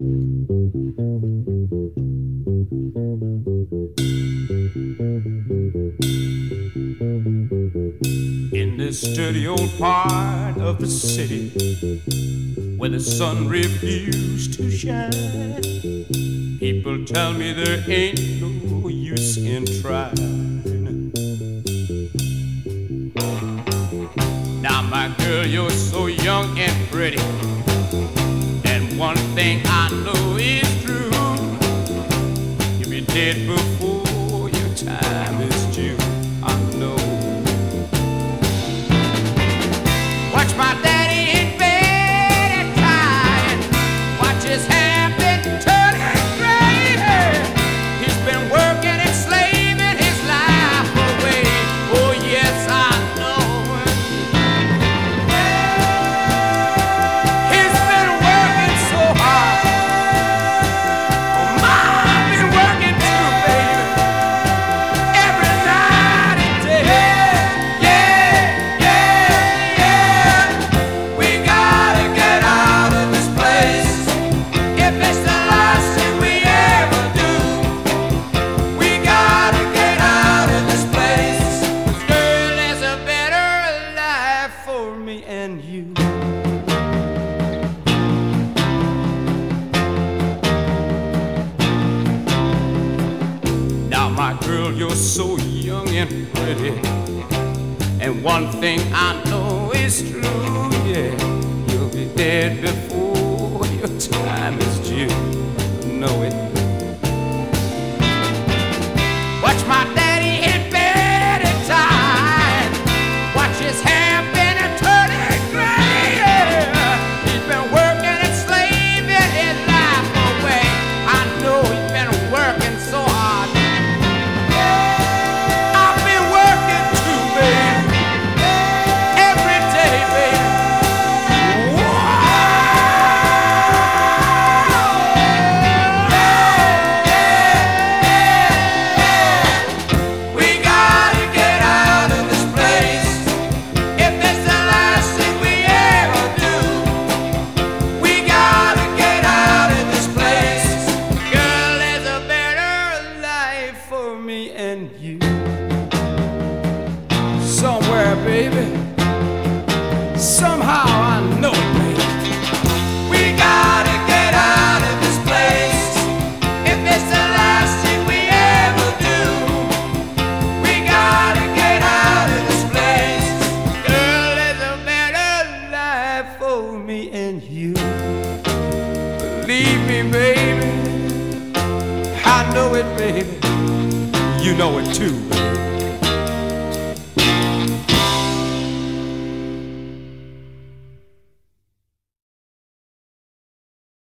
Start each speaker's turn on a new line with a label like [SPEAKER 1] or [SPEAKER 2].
[SPEAKER 1] In this dirty old part of the city where the sun refused to shine, people tell me there ain't no use in trying. Now, my girl, you're so young and pretty, and one thing I me and you. Now, my girl, you're so young and pretty. And one thing I know is true, yeah. You'll be dead before your time is due. Know it. And you. Somewhere, baby. Somehow I know it, baby. We gotta get out of this place. If it's the last thing we ever do, we gotta get out of this place. Girl, there's a better life for me and you. Believe me, baby. I know it, baby. You know it too.